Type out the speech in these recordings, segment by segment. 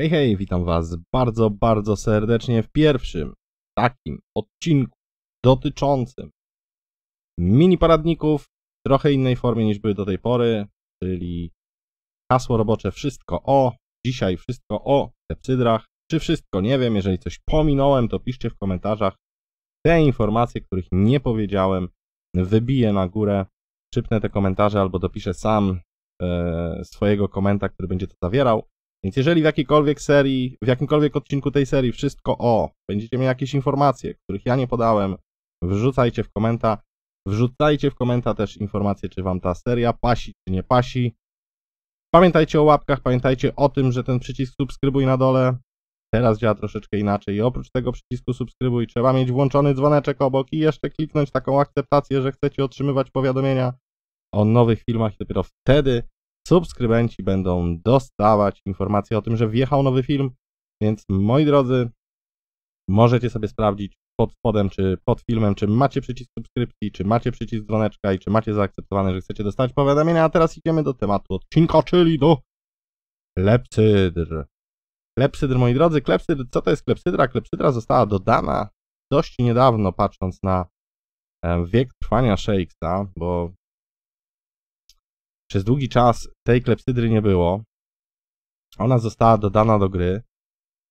Hej, hej, witam Was bardzo, bardzo serdecznie w pierwszym takim odcinku dotyczącym mini poradników w trochę innej formie niż były do tej pory, czyli hasło robocze wszystko o, dzisiaj wszystko o klepsydrach, czy wszystko nie wiem, jeżeli coś pominąłem, to piszcie w komentarzach te informacje, których nie powiedziałem, wybiję na górę, szybnę te komentarze albo dopiszę sam e, swojego komenta, który będzie to zawierał. Więc jeżeli w jakiejkolwiek serii, w jakimkolwiek odcinku tej serii wszystko o, będziecie mieli jakieś informacje, których ja nie podałem, wrzucajcie w komenta. Wrzucajcie w komenta też informacje, czy wam ta seria pasi, czy nie pasi. Pamiętajcie o łapkach, pamiętajcie o tym, że ten przycisk subskrybuj na dole teraz działa troszeczkę inaczej. I oprócz tego przycisku subskrybuj trzeba mieć włączony dzwoneczek obok i jeszcze kliknąć taką akceptację, że chcecie otrzymywać powiadomienia o nowych filmach i dopiero wtedy subskrybenci będą dostawać informacje o tym, że wjechał nowy film, więc moi drodzy, możecie sobie sprawdzić pod spodem, czy pod filmem, czy macie przycisk subskrypcji, czy macie przycisk dzwoneczka i czy macie zaakceptowane, że chcecie dostać powiadomienia, a teraz idziemy do tematu odcinka, czyli do klepsydr. Klepsydr, moi drodzy, klepsydr, co to jest klepsydra? Klepsydra została dodana dość niedawno, patrząc na wiek trwania Shakesa, bo przez długi czas tej klepsydry nie było. Ona została dodana do gry.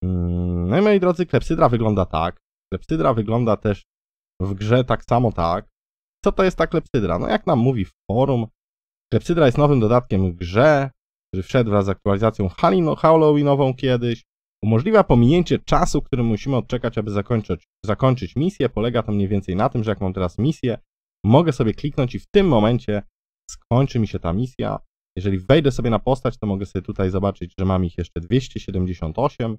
Mm, no i moi drodzy, klepsydra wygląda tak. Klepsydra wygląda też w grze tak samo tak. Co to jest ta klepsydra? No jak nam mówi forum, klepsydra jest nowym dodatkiem w grze, który wszedł wraz z aktualizacją Halloweenową kiedyś. Umożliwia pominięcie czasu, który musimy odczekać, aby zakończyć, zakończyć misję. Polega to mniej więcej na tym, że jak mam teraz misję, mogę sobie kliknąć i w tym momencie skończy mi się ta misja. Jeżeli wejdę sobie na postać, to mogę sobie tutaj zobaczyć, że mam ich jeszcze 278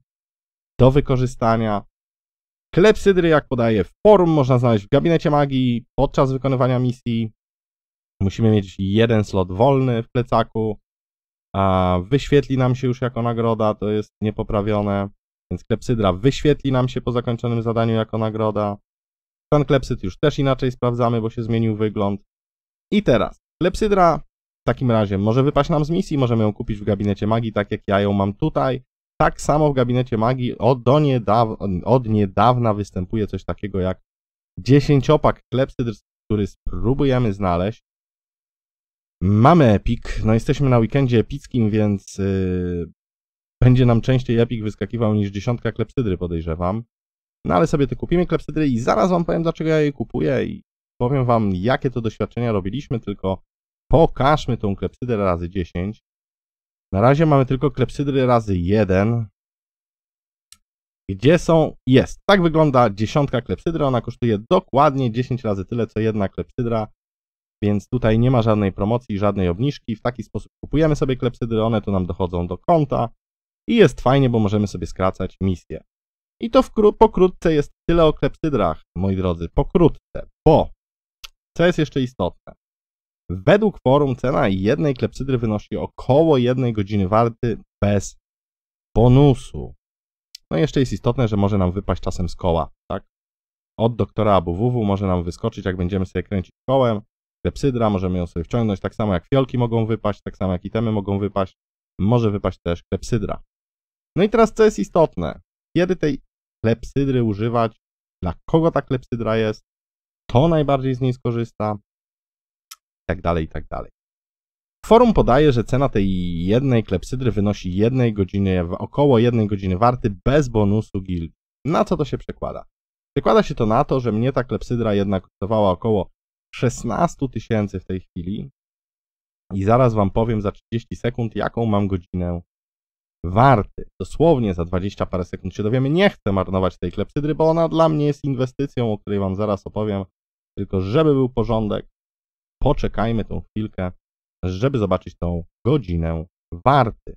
do wykorzystania. Klepsydry, jak podaję w forum, można znaleźć w gabinecie magii podczas wykonywania misji. Musimy mieć jeden slot wolny w plecaku. A wyświetli nam się już jako nagroda, to jest niepoprawione. Więc klepsydra wyświetli nam się po zakończonym zadaniu jako nagroda. Ten klepsyd już też inaczej sprawdzamy, bo się zmienił wygląd. I teraz Klepsydra w takim razie może wypaść nam z misji, możemy ją kupić w gabinecie magii, tak jak ja ją mam tutaj. Tak samo w gabinecie magii od, do niedaw od niedawna występuje coś takiego jak dziesięciopak klepsydr, który spróbujemy znaleźć. Mamy Epic, no jesteśmy na weekendzie epickim, więc yy, będzie nam częściej Epic wyskakiwał niż dziesiątka klepsydry, podejrzewam. No ale sobie te kupimy klepsydry i zaraz wam powiem, dlaczego ja je kupuję i powiem wam, jakie to doświadczenia robiliśmy, tylko pokażmy tą klepsydrę razy 10. Na razie mamy tylko klepsydry razy 1. Gdzie są? Jest. Tak wygląda dziesiątka klepsydry. Ona kosztuje dokładnie 10 razy tyle, co jedna klepsydra. Więc tutaj nie ma żadnej promocji, żadnej obniżki. W taki sposób kupujemy sobie klepsydry, one tu nam dochodzą do konta. I jest fajnie, bo możemy sobie skracać misję. I to pokrótce jest tyle o klepsydrach, moi drodzy. Pokrótce, bo co jest jeszcze istotne? Według forum cena jednej klepsydry wynosi około jednej godziny warty bez bonusu. No i jeszcze jest istotne, że może nam wypaść czasem z koła, tak? Od doktora ABWW może nam wyskoczyć, jak będziemy sobie kręcić kołem. Klepsydra, możemy ją sobie wciągnąć, tak samo jak fiolki mogą wypaść, tak samo jak itemy mogą wypaść. Może wypaść też klepsydra. No i teraz co jest istotne? Kiedy tej klepsydry używać? Dla kogo ta klepsydra jest? Kto najbardziej z niej skorzysta? i tak dalej, i tak dalej. Forum podaje, że cena tej jednej klepsydry wynosi jednej godziny, około jednej godziny warty bez bonusu guild. Na co to się przekłada? Przekłada się to na to, że mnie ta klepsydra jednak kosztowała około 16 tysięcy w tej chwili i zaraz wam powiem za 30 sekund, jaką mam godzinę warty. Dosłownie za 20 parę sekund się dowiemy. Nie chcę marnować tej klepsydry, bo ona dla mnie jest inwestycją, o której wam zaraz opowiem. Tylko żeby był porządek, poczekajmy tą chwilkę, żeby zobaczyć tą godzinę warty.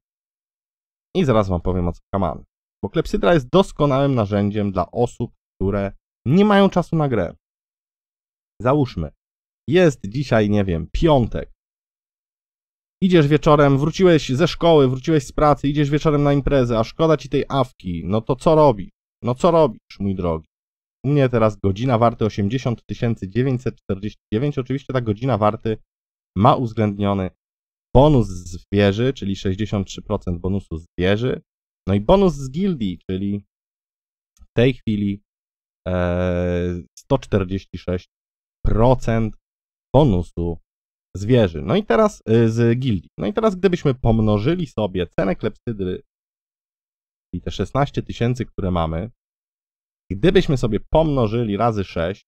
I zaraz Wam powiem o co kaman. Bo klepsydra jest doskonałym narzędziem dla osób, które nie mają czasu na grę. Załóżmy, jest dzisiaj, nie wiem, piątek. Idziesz wieczorem, wróciłeś ze szkoły, wróciłeś z pracy, idziesz wieczorem na imprezę, a szkoda ci tej awki. No to co robisz? No co robisz, mój drogi? U mnie teraz godzina warty 80 949. Oczywiście ta godzina warty ma uwzględniony bonus z wieży, czyli 63% bonusu z wieży. No i bonus z gildii, czyli w tej chwili e, 146% bonusu zwierzy. No i teraz y, z gildii. No i teraz gdybyśmy pomnożyli sobie cenę klepsydry, czyli te 16 tysięcy, które mamy, gdybyśmy sobie pomnożyli razy 6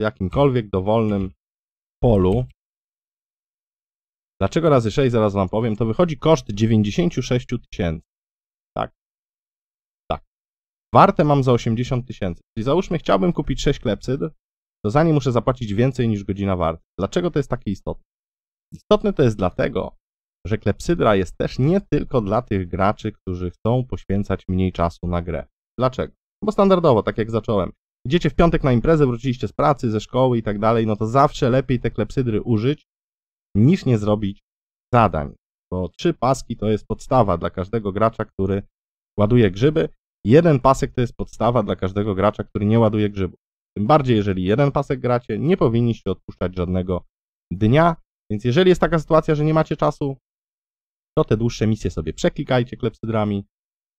w jakimkolwiek dowolnym polu, dlaczego razy 6, zaraz wam powiem, to wychodzi koszt 96 tysięcy. Tak? Tak. Warte mam za 80 tysięcy. Czyli załóżmy, chciałbym kupić 6 klepsydr, to za nie muszę zapłacić więcej niż godzina warty. Dlaczego to jest takie istotne? Istotne to jest dlatego, że klepsydra jest też nie tylko dla tych graczy, którzy chcą poświęcać mniej czasu na grę. Dlaczego? Bo standardowo, tak jak zacząłem, idziecie w piątek na imprezę, wróciliście z pracy, ze szkoły i tak dalej, no to zawsze lepiej te klepsydry użyć, niż nie zrobić zadań. Bo trzy paski to jest podstawa dla każdego gracza, który ładuje grzyby. Jeden pasek to jest podstawa dla każdego gracza, który nie ładuje grzybów. Tym bardziej, jeżeli jeden pasek gracie, nie powinniście odpuszczać żadnego dnia, więc jeżeli jest taka sytuacja, że nie macie czasu, to te dłuższe misje sobie przeklikajcie klepsydrami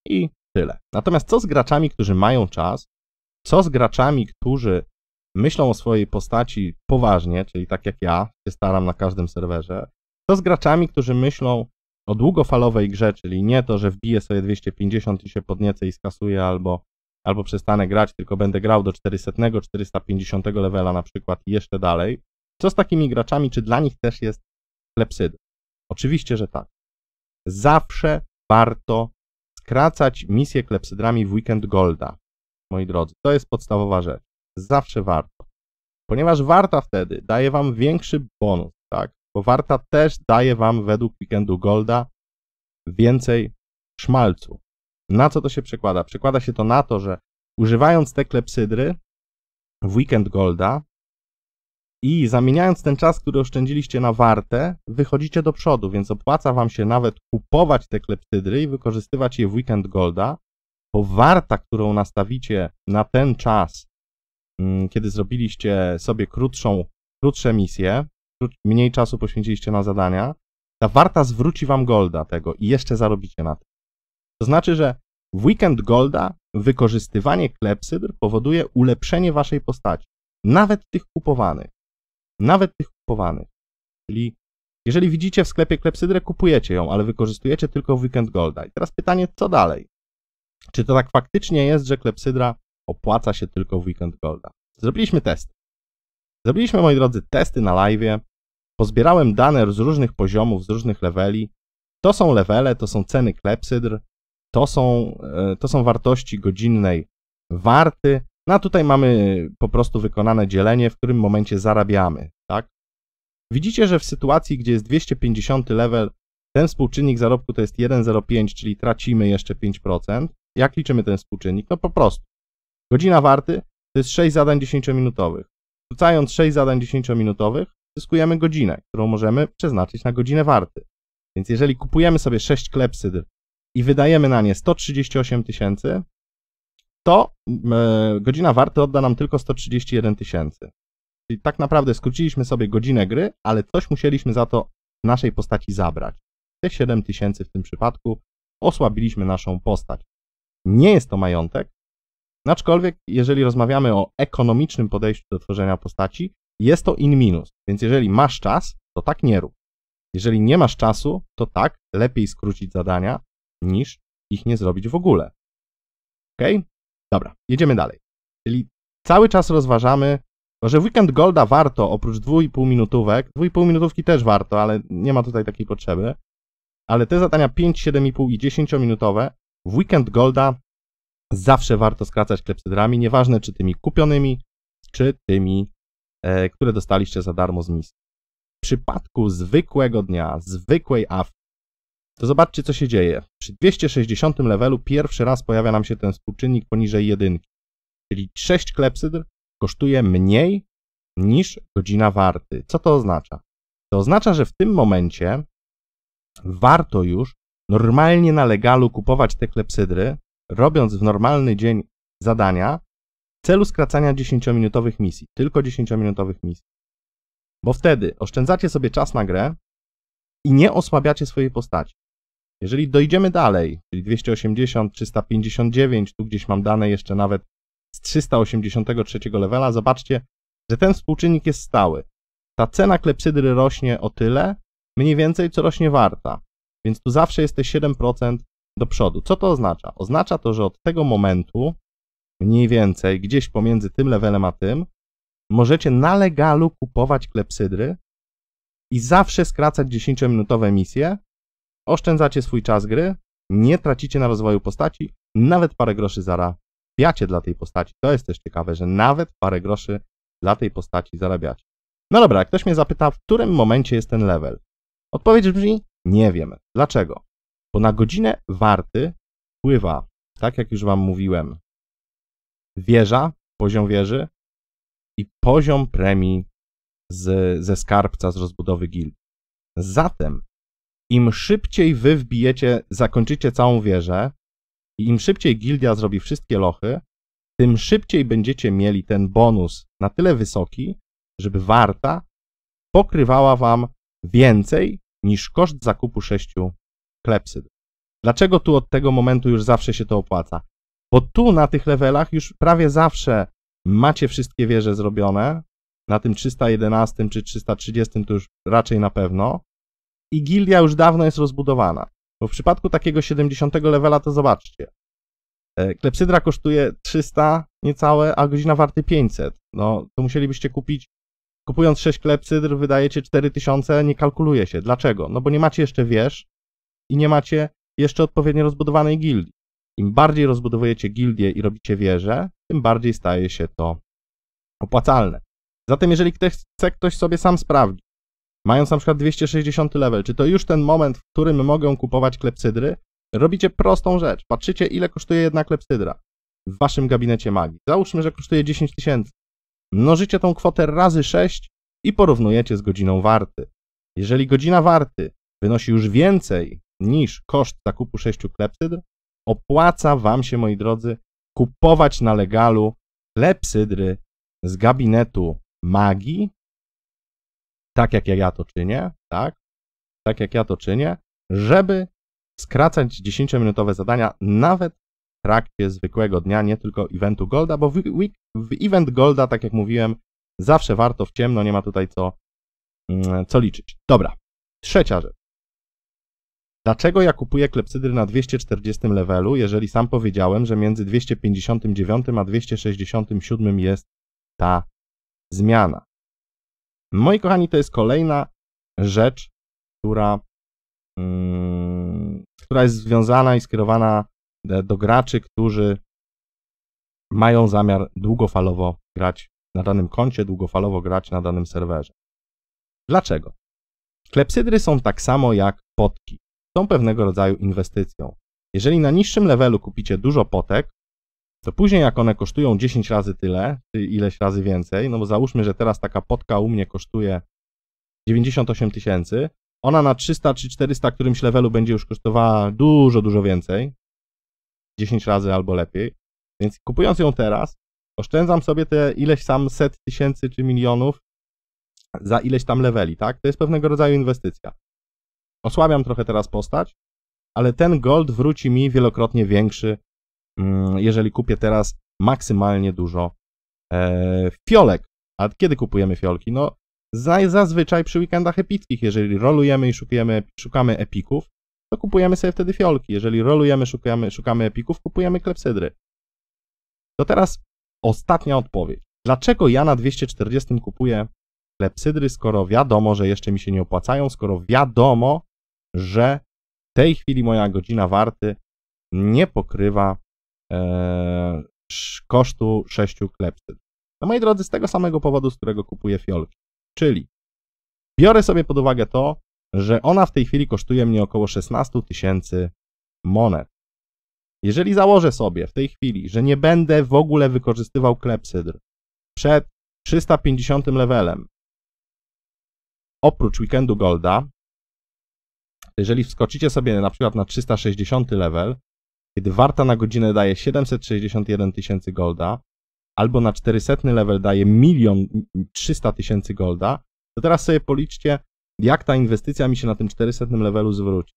i tyle. Natomiast co z graczami, którzy mają czas? Co z graczami, którzy myślą o swojej postaci poważnie, czyli tak jak ja się staram na każdym serwerze? Co z graczami, którzy myślą o długofalowej grze, czyli nie to, że wbiję sobie 250 i się podniecę i skasuję albo, albo przestanę grać, tylko będę grał do 400, 450 levela na przykład i jeszcze dalej. Co z takimi graczami? Czy dla nich też jest klepsydra? Oczywiście, że tak. Zawsze warto skracać misję klepsydrami w weekend golda. Moi drodzy, to jest podstawowa rzecz. Zawsze warto. Ponieważ warta wtedy daje wam większy bonus, tak? Bo warta też daje wam według weekendu golda więcej szmalcu. Na co to się przekłada? Przekłada się to na to, że używając te klepsydry w weekend golda i zamieniając ten czas, który oszczędziliście na wartę, wychodzicie do przodu, więc opłaca Wam się nawet kupować te klepsydry i wykorzystywać je w Weekend Golda, bo warta, którą nastawicie na ten czas, mm, kiedy zrobiliście sobie krótszą, krótsze misje, mniej czasu poświęciliście na zadania, ta warta zwróci Wam Golda tego i jeszcze zarobicie na tym. To znaczy, że w Weekend Golda wykorzystywanie klepsydr powoduje ulepszenie Waszej postaci, nawet tych kupowanych nawet tych kupowanych. Czyli jeżeli widzicie w sklepie klepsydrę, kupujecie ją, ale wykorzystujecie tylko Weekend Golda. I teraz pytanie, co dalej? Czy to tak faktycznie jest, że klepsydra opłaca się tylko w Weekend Golda? Zrobiliśmy testy. Zrobiliśmy, moi drodzy, testy na live. Pozbierałem dane z różnych poziomów, z różnych leveli. To są levele, to są ceny klepsydr, to są, e, to są wartości godzinnej warty, no a tutaj mamy po prostu wykonane dzielenie, w którym momencie zarabiamy, tak? Widzicie, że w sytuacji, gdzie jest 250 level, ten współczynnik zarobku to jest 1,05, czyli tracimy jeszcze 5%. Jak liczymy ten współczynnik? No po prostu. Godzina warty to jest 6 zadań 10-minutowych. Wrzucając 6 zadań 10-minutowych, zyskujemy godzinę, którą możemy przeznaczyć na godzinę warty. Więc jeżeli kupujemy sobie 6 klepsydr i wydajemy na nie 138 tysięcy, to e, godzina warty odda nam tylko 131 tysięcy. Czyli tak naprawdę skróciliśmy sobie godzinę gry, ale coś musieliśmy za to naszej postaci zabrać. Te 7 tysięcy w tym przypadku osłabiliśmy naszą postać. Nie jest to majątek, aczkolwiek jeżeli rozmawiamy o ekonomicznym podejściu do tworzenia postaci, jest to in minus. Więc jeżeli masz czas, to tak nie rób. Jeżeli nie masz czasu, to tak, lepiej skrócić zadania, niż ich nie zrobić w ogóle. Ok? Dobra, jedziemy dalej. Czyli cały czas rozważamy, że Weekend Golda warto, oprócz 2,5 minutówek, 2,5 minutówki też warto, ale nie ma tutaj takiej potrzeby, ale te zadania 5, 7,5 i 10 minutowe w Weekend Golda zawsze warto skracać klepsydrami, nieważne czy tymi kupionymi, czy tymi, e, które dostaliście za darmo z misji. W przypadku zwykłego dnia, zwykłej AF, to zobaczcie, co się dzieje. Przy 260 levelu pierwszy raz pojawia nam się ten współczynnik poniżej jedynki. Czyli 6 klepsydr kosztuje mniej niż godzina warty. Co to oznacza? To oznacza, że w tym momencie warto już normalnie na legalu kupować te klepsydry, robiąc w normalny dzień zadania w celu skracania 10-minutowych misji. Tylko 10-minutowych misji. Bo wtedy oszczędzacie sobie czas na grę i nie osłabiacie swojej postaci. Jeżeli dojdziemy dalej, czyli 280, 359, tu gdzieś mam dane jeszcze nawet z 383 levela, zobaczcie, że ten współczynnik jest stały. Ta cena klepsydry rośnie o tyle, mniej więcej, co rośnie warta. Więc tu zawsze jest te 7% do przodu. Co to oznacza? Oznacza to, że od tego momentu, mniej więcej, gdzieś pomiędzy tym levelem a tym, możecie na legalu kupować klepsydry i zawsze skracać 10-minutowe misje, oszczędzacie swój czas gry, nie tracicie na rozwoju postaci, nawet parę groszy zarabiacie dla tej postaci. To jest też ciekawe, że nawet parę groszy dla tej postaci zarabiacie. No dobra, ktoś mnie zapyta, w którym momencie jest ten level? Odpowiedź brzmi, nie wiem. Dlaczego? Bo na godzinę warty wpływa, tak jak już Wam mówiłem, wieża, poziom wieży i poziom premii z, ze skarbca, z rozbudowy guild. Zatem im szybciej wy wbijecie, zakończycie całą wieżę i im szybciej gildia zrobi wszystkie lochy, tym szybciej będziecie mieli ten bonus na tyle wysoki, żeby warta pokrywała wam więcej niż koszt zakupu sześciu klepsyd. Dlaczego tu od tego momentu już zawsze się to opłaca? Bo tu na tych levelach już prawie zawsze macie wszystkie wieże zrobione, na tym 311 czy 330 to już raczej na pewno, i gildia już dawno jest rozbudowana. Bo w przypadku takiego 70 levela to zobaczcie. E, klepsydra kosztuje 300 niecałe, a godzina warty 500. No, to musielibyście kupić, kupując 6 klepsydr wydajecie 4000, nie kalkuluje się. Dlaczego? No bo nie macie jeszcze wież i nie macie jeszcze odpowiednio rozbudowanej gildii. Im bardziej rozbudowujecie gildię i robicie wieże, tym bardziej staje się to opłacalne. Zatem jeżeli chce ktoś sobie sam sprawdzić, mając na przykład 260 level, czy to już ten moment, w którym mogą kupować klepsydry, robicie prostą rzecz. Patrzycie, ile kosztuje jedna klepsydra w waszym gabinecie magii. Załóżmy, że kosztuje 10 tysięcy. Mnożycie tą kwotę razy 6 i porównujecie z godziną warty. Jeżeli godzina warty wynosi już więcej niż koszt zakupu 6 klepsydr, opłaca wam się, moi drodzy, kupować na legalu klepsydry z gabinetu magii tak jak ja to czynię, tak? Tak jak ja to czynię, żeby skracać 10-minutowe zadania nawet w trakcie zwykłego dnia, nie tylko eventu Golda, bo w, w event Golda, tak jak mówiłem, zawsze warto w ciemno, nie ma tutaj co, mm, co liczyć. Dobra, trzecia rzecz. Dlaczego ja kupuję klepsydry na 240 levelu, jeżeli sam powiedziałem, że między 259 a 267 jest ta zmiana? Moi kochani, to jest kolejna rzecz, która, mm, która jest związana i skierowana do graczy, którzy mają zamiar długofalowo grać na danym koncie, długofalowo grać na danym serwerze. Dlaczego? Klepsydry są tak samo jak potki. Są pewnego rodzaju inwestycją. Jeżeli na niższym levelu kupicie dużo potek, to później jak one kosztują 10 razy tyle, czy ileś razy więcej, no bo załóżmy, że teraz taka potka u mnie kosztuje 98 tysięcy, ona na 300 czy 400 którymś levelu będzie już kosztowała dużo, dużo więcej, 10 razy albo lepiej, więc kupując ją teraz, oszczędzam sobie te ileś tam set tysięcy czy milionów za ileś tam leveli, tak? To jest pewnego rodzaju inwestycja. Osłabiam trochę teraz postać, ale ten gold wróci mi wielokrotnie większy jeżeli kupię teraz maksymalnie dużo e, fiolek. A kiedy kupujemy fiolki? No zazwyczaj przy weekendach epickich, jeżeli rolujemy i szukamy, szukamy epików, to kupujemy sobie wtedy fiolki. Jeżeli rolujemy, szukamy, szukamy epików, kupujemy klepsydry. To teraz ostatnia odpowiedź. Dlaczego ja na 240 kupuję klepsydry, skoro wiadomo, że jeszcze mi się nie opłacają, skoro wiadomo, że w tej chwili moja godzina warty nie pokrywa e, kosztu 6 klepsyd. No moi drodzy, z tego samego powodu, z którego kupuję fiolki. Czyli biorę sobie pod uwagę to, że ona w tej chwili kosztuje mnie około 16 tysięcy monet. Jeżeli założę sobie w tej chwili, że nie będę w ogóle wykorzystywał klepsydr przed 350 levelem, oprócz weekendu Golda, jeżeli wskoczycie sobie na przykład na 360 level, kiedy warta na godzinę daje 761 tysięcy golda, albo na 400 level daje 1 300 tysięcy golda, to teraz sobie policzcie, jak ta inwestycja mi się na tym 400 levelu zwróci.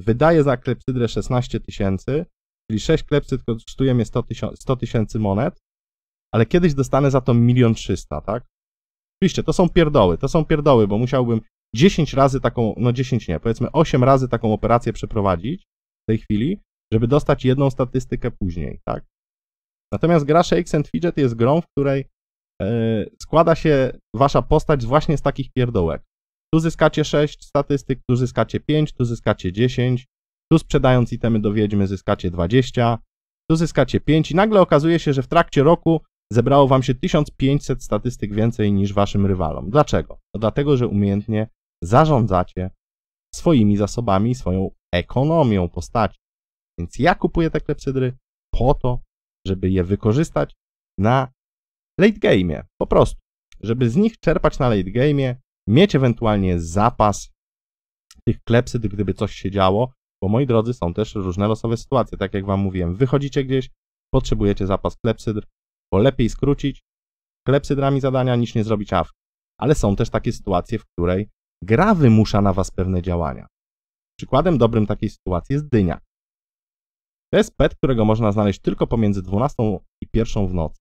wydaje za klepsydrę 16 tysięcy, czyli 6 klepsyd kosztuje mnie 100 tysięcy monet, ale kiedyś dostanę za to milion trzysta, tak? Oczywiście, to są pierdoły, to są pierdoły, bo musiałbym 10 razy taką, no 10 nie, powiedzmy 8 razy taką operację przeprowadzić w tej chwili, żeby dostać jedną statystykę później, tak? Natomiast gra Shakes and Fidget jest grą, w której e, składa się wasza postać właśnie z takich pierdołek. Tu zyskacie 6 statystyk, tu zyskacie 5, tu zyskacie 10, tu sprzedając itemy do wiedźmy zyskacie 20, tu zyskacie 5 i nagle okazuje się, że w trakcie roku zebrało wam się 1500 statystyk więcej niż waszym rywalom. Dlaczego? No dlatego, że umiejętnie zarządzacie swoimi zasobami, swoją ekonomią postaci. Więc ja kupuję te klepsydry po to, żeby je wykorzystać na late game, po prostu. Żeby z nich czerpać na late game, mieć ewentualnie zapas tych klepsyd, gdyby coś się działo, bo moi drodzy, są też różne losowe sytuacje, tak jak wam mówiłem, wychodzicie gdzieś, potrzebujecie zapas klepsydr, bo lepiej skrócić klepsydrami zadania niż nie zrobić awki. Ale są też takie sytuacje, w której gra wymusza na was pewne działania. Przykładem dobrym takiej sytuacji jest dynia. To jest pet, którego można znaleźć tylko pomiędzy 12 i 1 w nocy.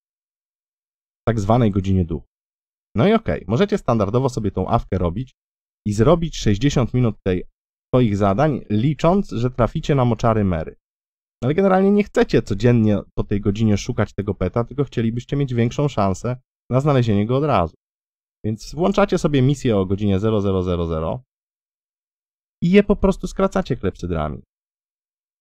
W tak zwanej godzinie duchu. No i okej, okay, możecie standardowo sobie tą awkę robić i zrobić 60 minut tej swoich zadań, licząc, że traficie na moczary Mary. Ale generalnie nie chcecie codziennie po tej godzinie szukać tego peta, tylko chcielibyście mieć większą szansę na znalezienie go od razu. Więc włączacie sobie misję o godzinie 0000 i je po prostu skracacie klepsydrami.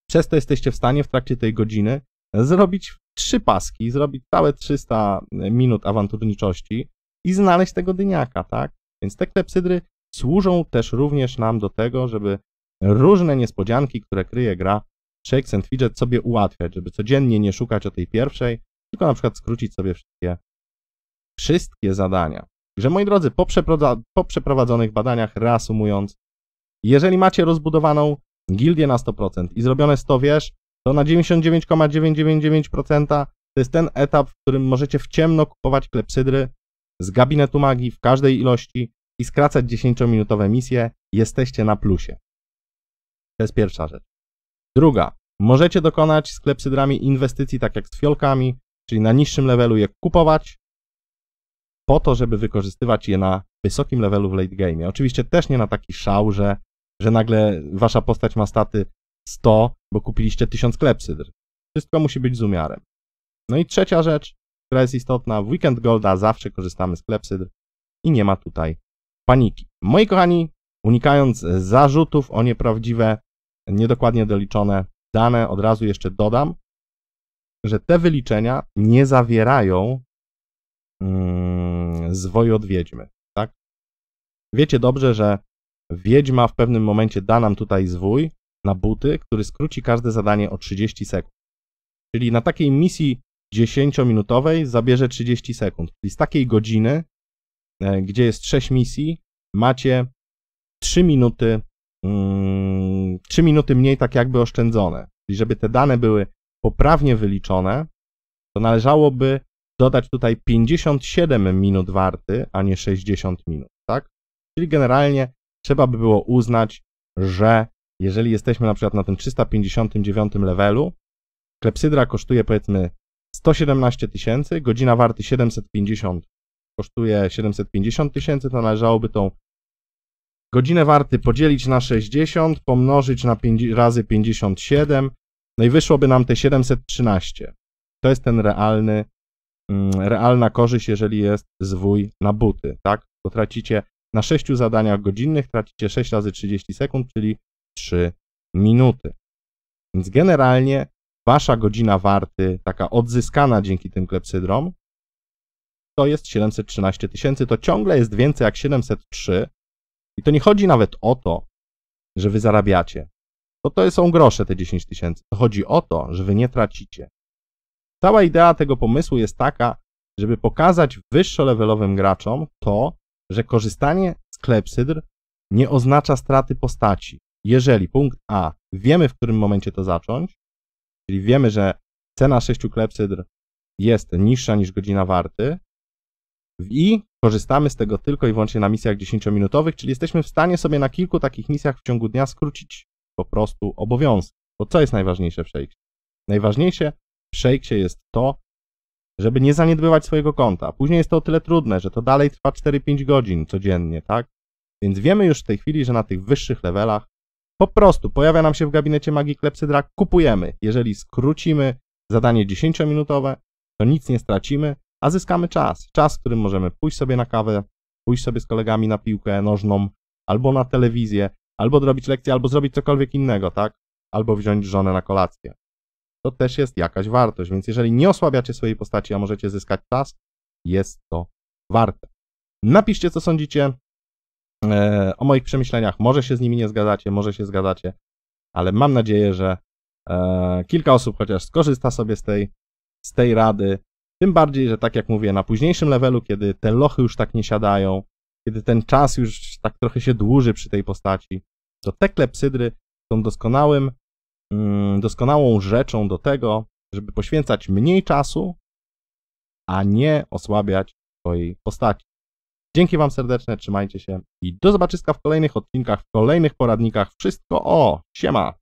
Przez to jesteście w stanie w trakcie tej godziny zrobić trzy paski, zrobić całe 300 minut awanturniczości i znaleźć tego dyniaka, tak? Więc te klepsydry służą też również nam do tego, żeby różne niespodzianki, które kryje gra Shakes and Fidget sobie ułatwiać, żeby codziennie nie szukać o tej pierwszej, tylko na przykład skrócić sobie wszystkie, wszystkie zadania. Że moi drodzy, po, po przeprowadzonych badaniach, reasumując, jeżeli macie rozbudowaną gildię na 100% i zrobione 100 wież, to na 99,999% to jest ten etap, w którym możecie w ciemno kupować klepsydry z gabinetu magii w każdej ilości i skracać 10-minutowe misje. Jesteście na plusie. To jest pierwsza rzecz. Druga, możecie dokonać z klepsydrami inwestycji tak jak z fiolkami, czyli na niższym levelu je kupować, po to, żeby wykorzystywać je na wysokim levelu w late game. Oczywiście też nie na taki szał, że, że nagle wasza postać ma staty 100, bo kupiliście 1000 klepsydr. Wszystko musi być z umiarem. No i trzecia rzecz, która jest istotna, w Weekend Golda zawsze korzystamy z klepsydr i nie ma tutaj paniki. Moi kochani, unikając zarzutów o nieprawdziwe niedokładnie doliczone dane, od razu jeszcze dodam, że te wyliczenia nie zawierają mm, zwoju od wiedźmy, tak? Wiecie dobrze, że wiedźma w pewnym momencie da nam tutaj zwój na buty, który skróci każde zadanie o 30 sekund. Czyli na takiej misji 10-minutowej zabierze 30 sekund. Czyli z takiej godziny, e, gdzie jest 6 misji, macie 3 minuty 3 mm, minuty mniej tak jakby oszczędzone. Czyli żeby te dane były poprawnie wyliczone, to należałoby dodać tutaj 57 minut warty, a nie 60 minut, tak? Czyli generalnie trzeba by było uznać, że jeżeli jesteśmy na przykład na tym 359 levelu, klepsydra kosztuje powiedzmy 117 tysięcy, godzina warty 750 kosztuje 750 tysięcy, to należałoby tą Godzinę warty podzielić na 60, pomnożyć na 5 razy 57, no i wyszłoby nam te 713. To jest ten realny, mm, realna korzyść, jeżeli jest zwój na buty, tak? Bo tracicie na 6 zadaniach godzinnych, tracicie 6 razy 30 sekund, czyli 3 minuty. Więc generalnie wasza godzina warty, taka odzyskana dzięki tym klepsydrom, to jest 713 tysięcy, to ciągle jest więcej jak 703, i to nie chodzi nawet o to, że wy zarabiacie. Bo to są grosze te 10 tysięcy. To chodzi o to, że wy nie tracicie. Cała idea tego pomysłu jest taka, żeby pokazać wyższolevelowym graczom to, że korzystanie z klepsydr nie oznacza straty postaci. Jeżeli punkt A wiemy, w którym momencie to zacząć, czyli wiemy, że cena 6 klepsydr jest niższa niż godzina warty, i korzystamy z tego tylko i wyłącznie na misjach 10-minutowych, czyli jesteśmy w stanie sobie na kilku takich misjach w ciągu dnia skrócić po prostu obowiązkiem. Bo co jest najważniejsze w Shakesie? Najważniejsze w Shakesie jest to, żeby nie zaniedbywać swojego konta. Później jest to o tyle trudne, że to dalej trwa 4-5 godzin codziennie, tak? Więc wiemy już w tej chwili, że na tych wyższych levelach po prostu pojawia nam się w gabinecie magii klepsydra, kupujemy. Jeżeli skrócimy zadanie 10-minutowe, to nic nie stracimy, a zyskamy czas. Czas, w którym możemy pójść sobie na kawę, pójść sobie z kolegami na piłkę nożną, albo na telewizję, albo odrobić lekcję, albo zrobić cokolwiek innego, tak? Albo wziąć żonę na kolację. To też jest jakaś wartość, więc jeżeli nie osłabiacie swojej postaci, a możecie zyskać czas, jest to warte. Napiszcie, co sądzicie e, o moich przemyśleniach. Może się z nimi nie zgadzacie, może się zgadzacie, ale mam nadzieję, że e, kilka osób chociaż skorzysta sobie z tej, z tej rady. Tym bardziej, że tak jak mówię, na późniejszym levelu, kiedy te lochy już tak nie siadają, kiedy ten czas już tak trochę się dłuży przy tej postaci, to te klepsydry są doskonałym, doskonałą rzeczą do tego, żeby poświęcać mniej czasu, a nie osłabiać swojej postaci. Dzięki Wam serdeczne, trzymajcie się i do zobaczyska w kolejnych odcinkach, w kolejnych poradnikach. Wszystko o, siema!